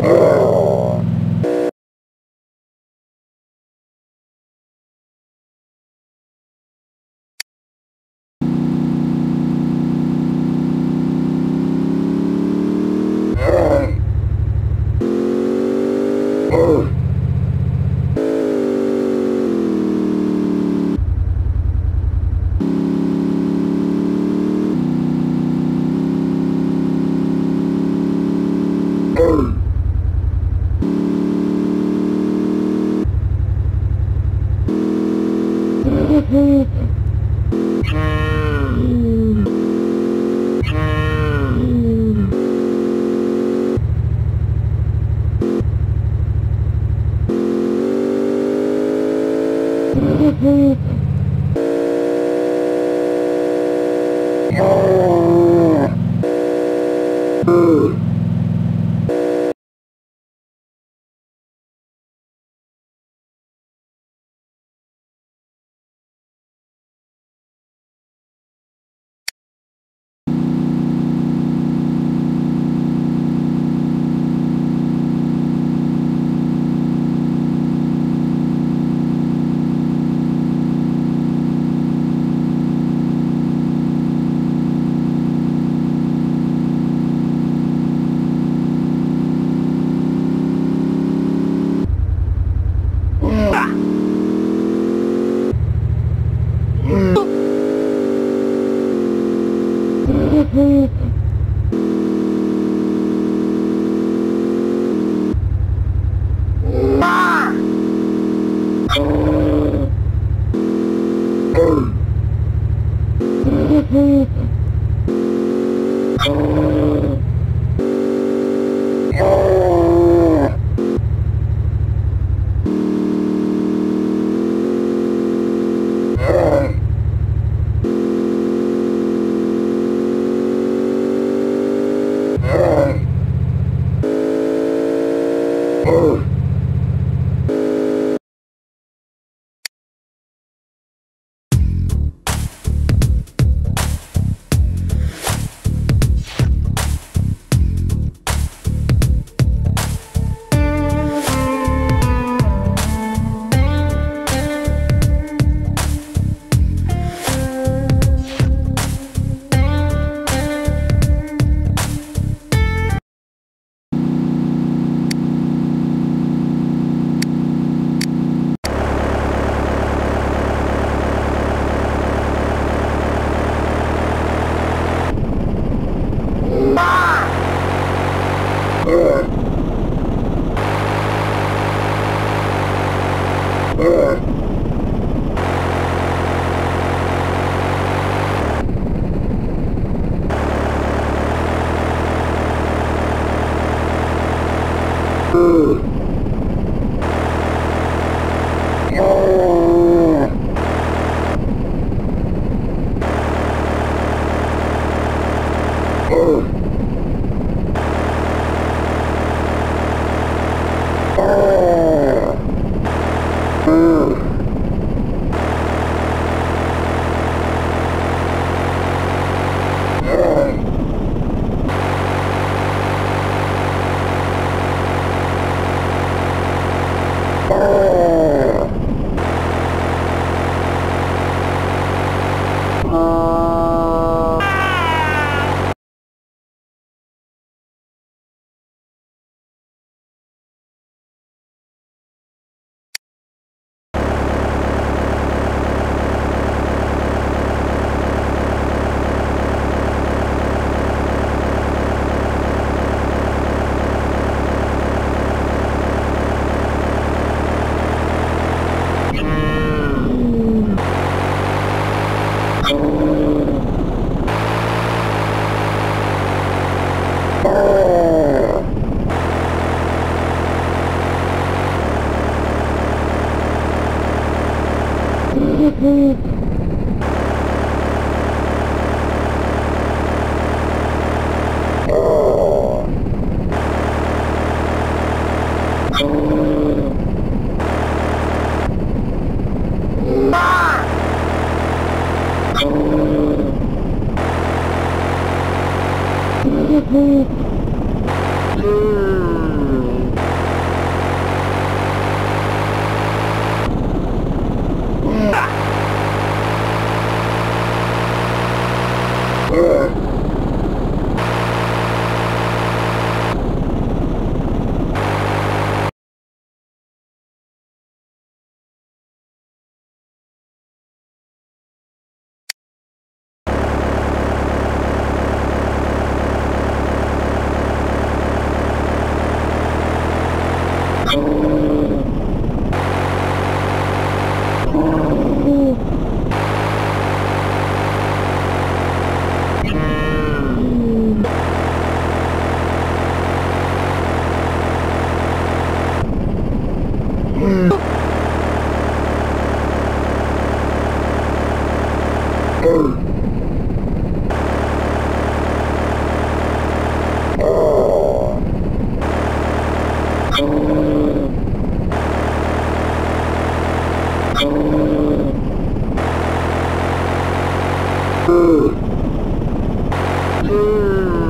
Oh! food. Oh. Oh. Thank you. Ooh.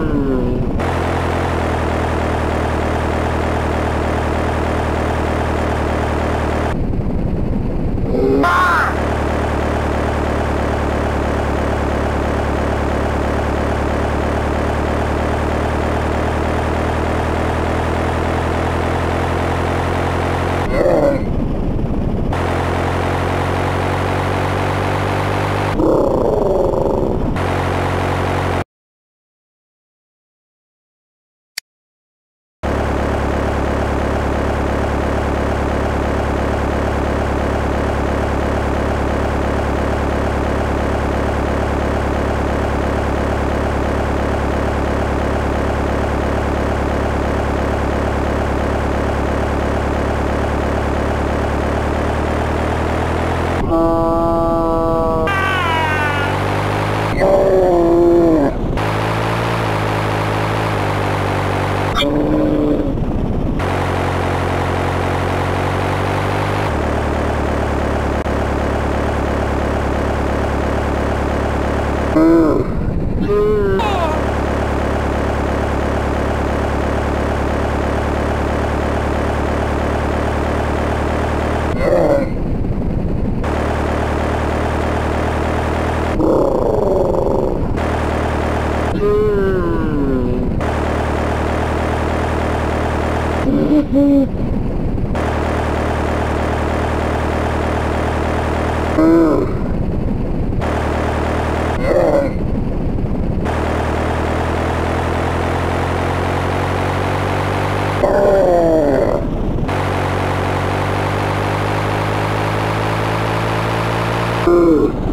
Ooh.